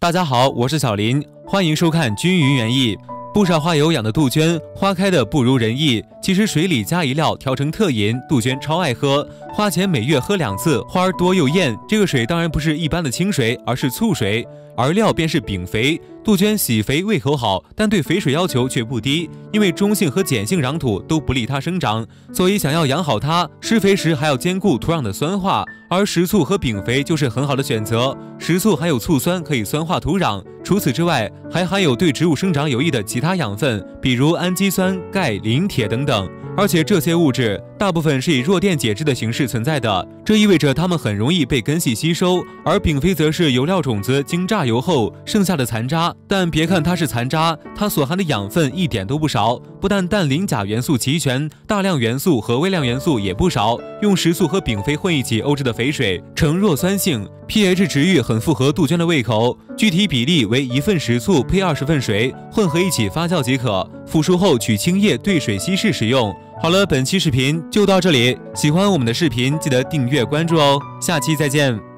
大家好，我是小林，欢迎收看《均匀园艺》。不少花友养的杜鹃，花开的不如人意。其实水里加一料，调成特饮，杜鹃超爱喝。花前每月喝两次，花儿多又艳。这个水当然不是一般的清水，而是醋水。而料便是丙肥，杜鹃喜肥胃口好，但对肥水要求却不低，因为中性和碱性壤土都不利它生长，所以想要养好它，施肥时还要兼顾土壤的酸化，而食醋和丙肥就是很好的选择。食醋含有醋酸，可以酸化土壤，除此之外，还含有对植物生长有益的其他养分，比如氨基酸、钙、磷、铁等等。而且这些物质大部分是以弱电解质的形式存在的，这意味着它们很容易被根系吸收。而丙肥则是油料种子经榨油后剩下的残渣，但别看它是残渣，它所含的养分一点都不少，不但氮、磷、钾元素齐全，大量元素和微量元素也不少。用食素和丙肥混一起沤制的肥水呈弱酸性，pH 值域很符合杜鹃的胃口。具体比例为一份食醋配二十份水，混合一起发酵即可。腐熟后取清液兑水稀释使用。好了，本期视频就到这里。喜欢我们的视频，记得订阅关注哦。下期再见。